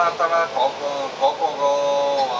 コたまここここご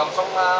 không xong à,